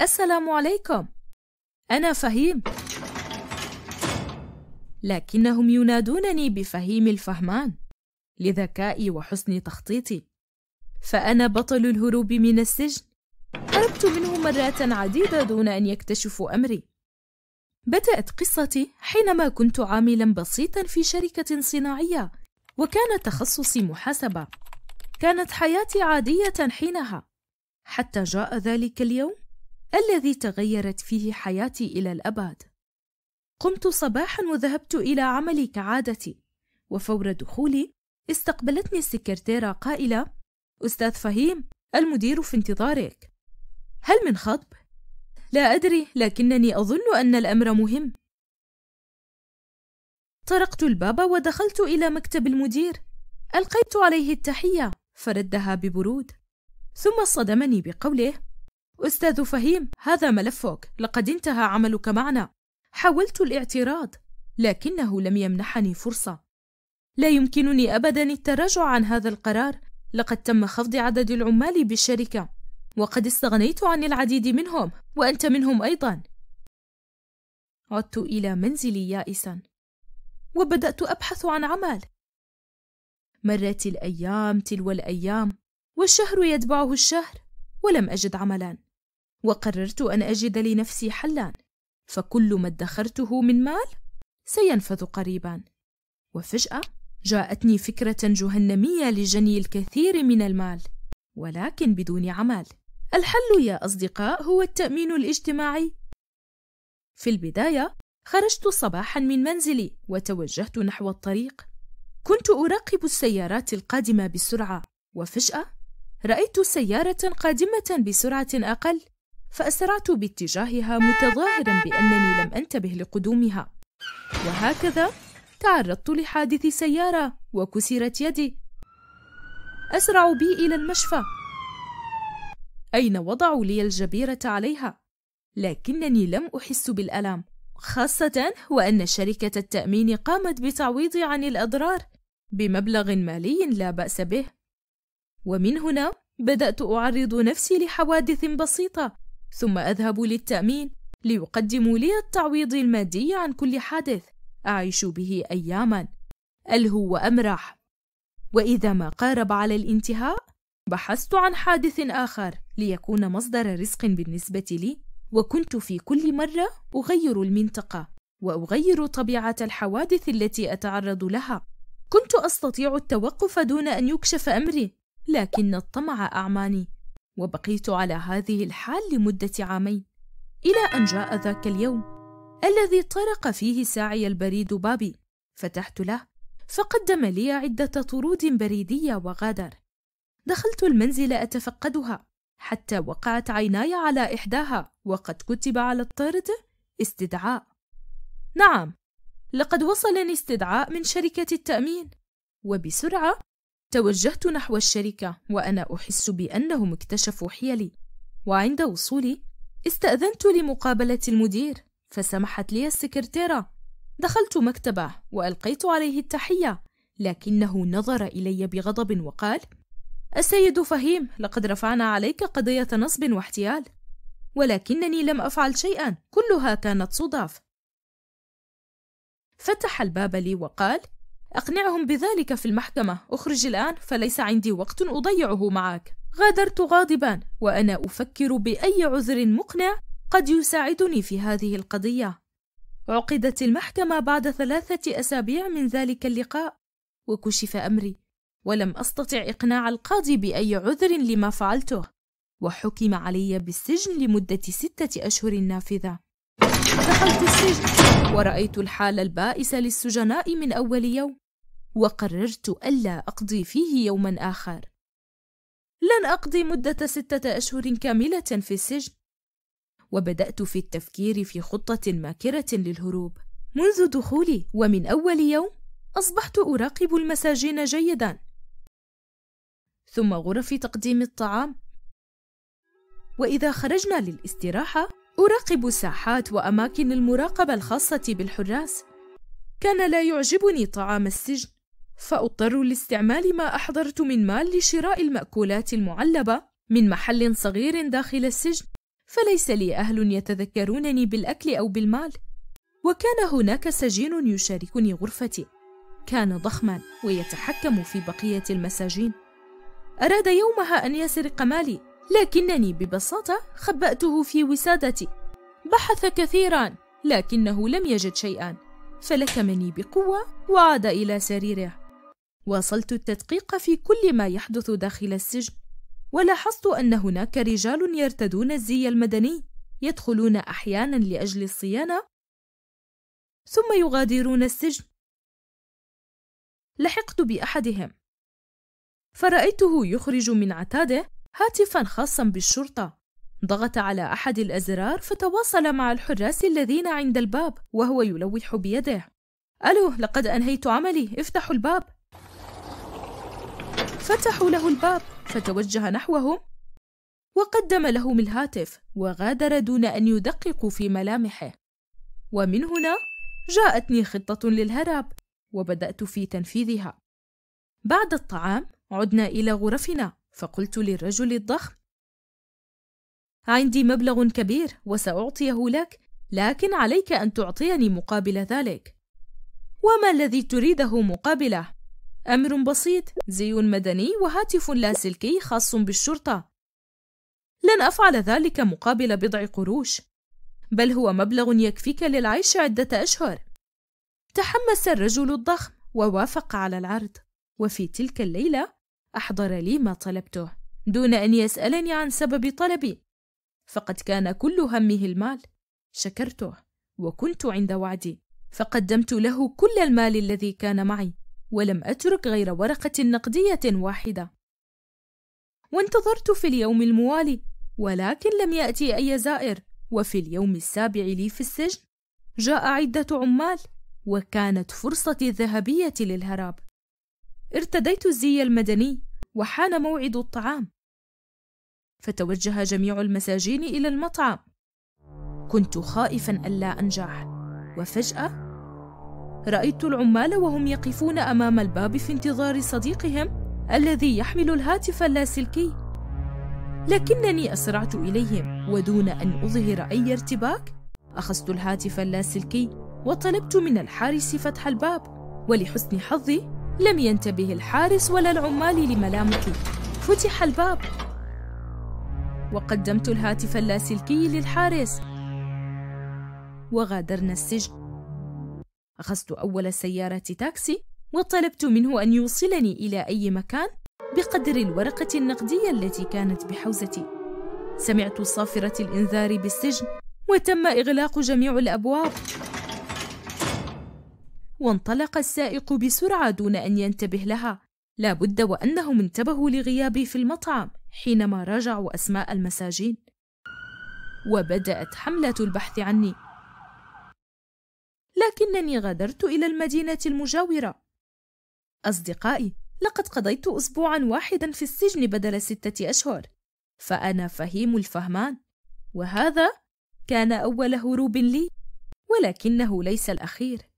السلام عليكم. أنا فهيم. لكنهم ينادونني بفهيم الفهمان لذكائي وحسن تخطيطي. فأنا بطل الهروب من السجن. هربت منه مرات عديدة دون أن يكتشفوا أمري. بدأت قصتي حينما كنت عاملا بسيطا في شركة صناعية وكان تخصصي محاسبة. كانت حياتي عادية حينها. حتى جاء ذلك اليوم. الذي تغيرت فيه حياتي إلى الأبد. قمت صباحا وذهبت إلى عملي كعادتي وفور دخولي استقبلتني السكرتيرة قائلة أستاذ فهيم المدير في انتظارك. هل من خطب؟ لا أدري لكنني أظن أن الأمر مهم. طرقت الباب ودخلت إلى مكتب المدير. ألقيت عليه التحية فردها ببرود ثم صدمني بقوله أستاذ فهيم هذا ملفك. لقد انتهى عملك معنا. حاولت الاعتراض لكنه لم يمنحني فرصة. لا يمكنني أبدا التراجع عن هذا القرار. لقد تم خفض عدد العمال بالشركة وقد استغنيت عن العديد منهم وأنت منهم أيضا. عدت إلى منزلي يائسا. وبدأت أبحث عن عمل. مرت الأيام تلو الأيام والشهر يتبعه الشهر. ولم أجد عملا وقررت أن أجد لنفسي حلا فكل ما ادخرته من مال سينفذ قريبا. وفجأة جاءتني فكرة جهنمية لجني الكثير من المال ولكن بدون عمل. الحل يا أصدقاء هو التأمين الاجتماعي. في البداية خرجت صباحا من منزلي وتوجهت نحو الطريق. كنت أراقب السيارات القادمة بسرعة وفجأة رأيت سيارة قادمة بسرعة أقل فأسرعت باتجاهها متظاهرا بأنني لم أنتبه لقدومها. وهكذا تعرضت لحادث سيارة وكسرت يدي. أسرع بي إلى المشفى. أين وضعوا لي الجبيرة عليها؟ لكنني لم أحس بالألم خاصة وأن شركة التأمين قامت بتعويضي عن الأضرار بمبلغ مالي لا بأس به. ومن هنا بدأت أعرض نفسي لحوادث بسيطة ثم أذهب للتأمين ليقدموا لي التعويض المادي عن كل حادث أعيش به أياما. ألهو وأمرح. وإذا ما قارب على الانتهاء بحثت عن حادث آخر ليكون مصدر رزق بالنسبة لي وكنت في كل مرة أغير المنطقة وأغير طبيعة الحوادث التي أتعرض لها. كنت أستطيع التوقف دون أن يكشف أمري. لكن الطمع أعماني وبقيت على هذه الحال لمدة عامين إلى أن جاء ذاك اليوم الذي طرق فيه ساعي البريد بابي. فتحت له فقدم لي عدة طرود بريدية وغادر. دخلت المنزل أتفقدها حتى وقعت عيناي على إحداها وقد كتب على الطرد استدعاء. نعم لقد وصلني استدعاء من شركة التأمين وبسرعة توجهت نحو الشركة وأنا أحس بأنهم اكتشفوا حيلي. وعند وصولي استأذنت لمقابلة المدير فسمحت لي السكرتيرة. دخلت مكتبه وألقيت عليه التحية لكنه نظر إلي بغضب وقال السيد فهيم لقد رفعنا عليك قضية نصب واحتيال ولكنني لم أفعل شيئا كلها كانت صدف فتح الباب لي وقال أقنعهم بذلك في المحكمة. أخرج الآن فليس عندي وقت أضيعه معك. غادرت غاضبا وأنا أفكر بأي عذر مقنع قد يساعدني في هذه القضية. عقدت المحكمة بعد ثلاثة أسابيع من ذلك اللقاء وكشف أمري ولم أستطع إقناع القاضي بأي عذر لما فعلته. وحكم علي بالسجن لمدة ستة أشهر نافذة. دخلت السجن ورأيت الحال البائس للسجناء من أول يوم. وقررت ألا أقضي فيه يوما آخر. لن أقضي مدة ستة أشهر كاملة في السجن. وبدأت في التفكير في خطة ماكرة للهروب. منذ دخولي ومن أول يوم أصبحت أراقب المساجين جيدا. ثم غرف تقديم الطعام. وإذا خرجنا للاستراحة أراقب الساحات وأماكن المراقبة الخاصة بالحراس. كان لا يعجبني طعام السجن. فأضطر لاستعمال ما أحضرت من مال لشراء المأكولات المعلبة من محل صغير داخل السجن فليس لي أهل يتذكرونني بالأكل أو بالمال. وكان هناك سجين يشاركني غرفتي. كان ضخما ويتحكم في بقية المساجين. أراد يومها أن يسرق مالي لكنني ببساطة خبأته في وسادتي. بحث كثيرا لكنه لم يجد شيئا فلكمني بقوة وعاد إلى سريره. واصلت التدقيق في كل ما يحدث داخل السجن ولاحظت أن هناك رجال يرتدون الزي المدني يدخلون أحيانا لأجل الصيانة ثم يغادرون السجن. لحقت بأحدهم. فرأيته يخرج من عتاده هاتفا خاصا بالشرطة. ضغط على أحد الأزرار فتواصل مع الحراس الذين عند الباب وهو يلوح بيده. ألو لقد أنهيت عملي افتحوا الباب. فتحوا له الباب فتوجه نحوهم وقدم لهم الهاتف وغادر دون أن يدققوا في ملامحه. ومن هنا جاءتني خطة للهرب وبدأت في تنفيذها. بعد الطعام عدنا إلى غرفنا فقلت للرجل الضخم عندي مبلغ كبير وسأعطيه لك لكن عليك أن تعطيني مقابل ذلك. وما الذي تريده مقابله؟ أمر بسيط زي مدني وهاتف لاسلكي خاص بالشرطة. لن أفعل ذلك مقابل بضع قروش. بل هو مبلغ يكفيك للعيش عدة أشهر. تحمس الرجل الضخم ووافق على العرض. وفي تلك الليلة أحضر لي ما طلبته دون أن يسألني عن سبب طلبي. فقد كان كل همه المال. شكرته وكنت عند وعدي. فقدمت له كل المال الذي كان معي. ولم أترك غير ورقة نقدية واحدة. وانتظرت في اليوم الموالي ولكن لم يأتي أي زائر. وفي اليوم السابع لي في السجن جاء عدة عمال وكانت فرصتي الذهبية للهراب. ارتديت الزي المدني وحان موعد الطعام. فتوجه جميع المساجين إلى المطعم. كنت خائفا ألا أنجح. وفجأة رأيت العمال وهم يقفون أمام الباب في انتظار صديقهم الذي يحمل الهاتف اللاسلكي. لكنني أسرعت إليهم ودون أن أظهر أي ارتباك أخذت الهاتف اللاسلكي وطلبت من الحارس فتح الباب ولحسن حظي لم ينتبه الحارس ولا العمال لملامحي فتح الباب. وقدمت الهاتف اللاسلكي للحارس. وغادرنا السجن. أخذت أول سيارة تاكسي وطلبت منه أن يوصلني إلى أي مكان بقدر الورقة النقدية التي كانت بحوزتي. سمعت صافرة الإنذار بالسجن وتم إغلاق جميع الأبواب. وانطلق السائق بسرعة دون أن ينتبه لها. لا بد وأنهم انتبهوا لغيابي في المطعم حينما راجعوا أسماء المساجين. وبدأت حملة البحث عني. لكنني غادرت إلى المدينة المجاورة. أصدقائي لقد قضيت أسبوعا واحدا في السجن بدل ستة أشهر فأنا فهيم الفهمان وهذا كان أول هروب لي ولكنه ليس الأخير.